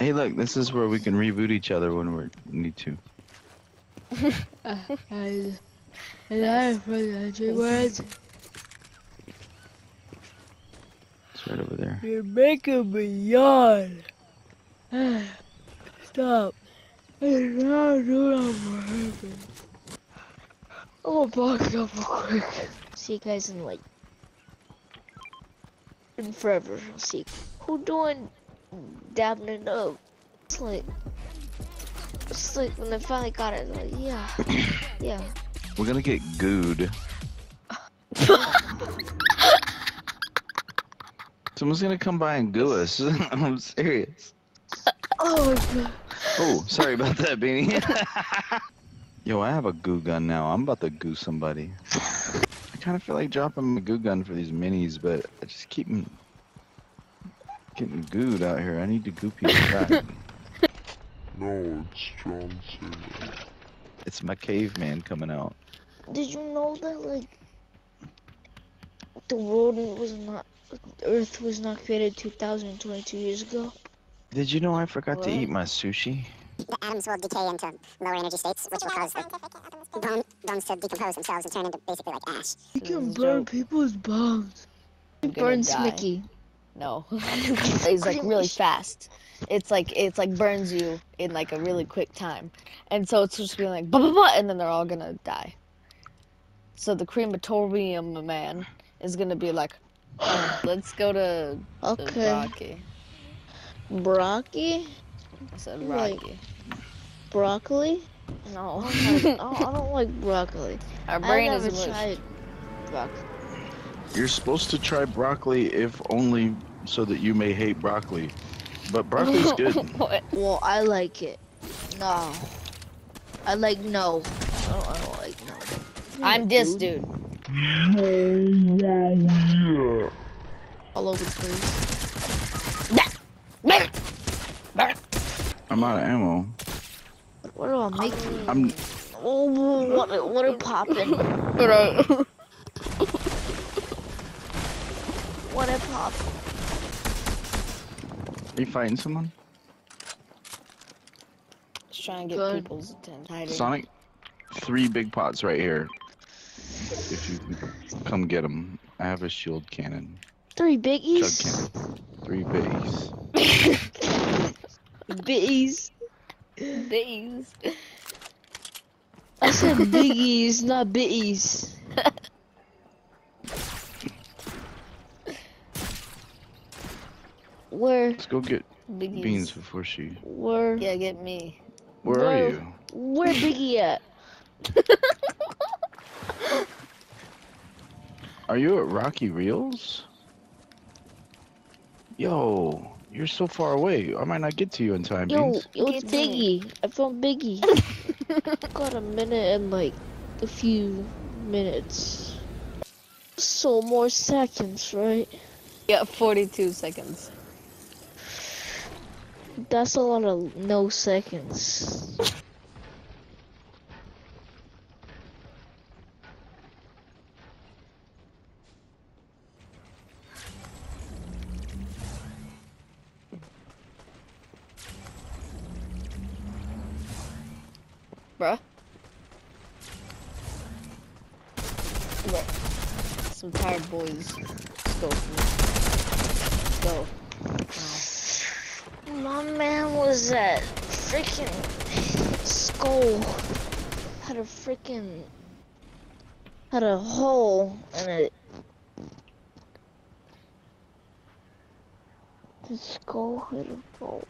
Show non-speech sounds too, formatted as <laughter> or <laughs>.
Hey, look, this is where we can reboot each other when we need to. <laughs> And, and I forgot your words. It's right over there. You're making me yawn. <sighs> Stop. It's not doing on my. I'm gonna back up real quick. See you guys in like in forever. See who doing dabbing it up. It's like it's like when I finally got it. Like yeah, yeah. We're gonna get gooed. <laughs> Someone's gonna come by and goo us. <laughs> I'm serious. Oh my god. Oh, sorry about that, Beanie. <laughs> Yo, I have a goo gun now. I'm about to goo somebody. I kind of feel like dropping my goo gun for these minis, but I just keep getting gooed out here. I need to goo people back. <laughs> No, it's John Cena. it's my caveman coming out. Did you know that like the world was not Earth was not created 2,022 years ago? Did you know I forgot to eat my sushi? The atoms will decay into lower energy states, which will cause the bone, bones to decompose themselves and turn into basically like ash. You can burn people's bones. I'm gonna die. Mickey. No, <laughs> <laughs> it's like really fast. It's like it's like burns you in like a really quick time, and so it's just being like blah blah blah, and then they're all gonna die. So the crematorium man is gonna be like, "Oh, let's go to Okay. Rocky. Broccoli? I said Like- Broccoli? No, <laughs> I don't, I don't like broccoli. our brain is tried broccoli. You're supposed to try broccoli if only so that you may hate broccoli. But broccoli's <laughs> good. Well, I like it. No. I like no. I don't, I don't like no. I'm this dude. All over the place. I'm out of ammo. What do I make? I'm Oh, what, what a poppin'. <laughs> Right. What a pop. Are you fighting someone? Just trying to get Good. people's attention. Sonic, three big pots right here. If you come get them, I have a shield cannon. Three Chug biggies. cannon. Three biggies. <laughs> Biggies. These. I said biggies, not bitties. <laughs> Where, Let's go get Biggies. beans before she. where, Yeah, get me. Where are you? where Biggie at? Are you at Rocky Reels? Yo, you're so far away. I might not get to you in time, Yo, Beans. yo, it's Get. Biggie. I found Biggie. <laughs> Got a minute and like a few minutes. So more seconds, right? Yeah, 42 seconds. That's a lot of no seconds. Bruh. Bruh. Some tired boys. Let's go. Let's go. My man was at freaking skull. Had a freaking had a hole in it. The skull had a hole.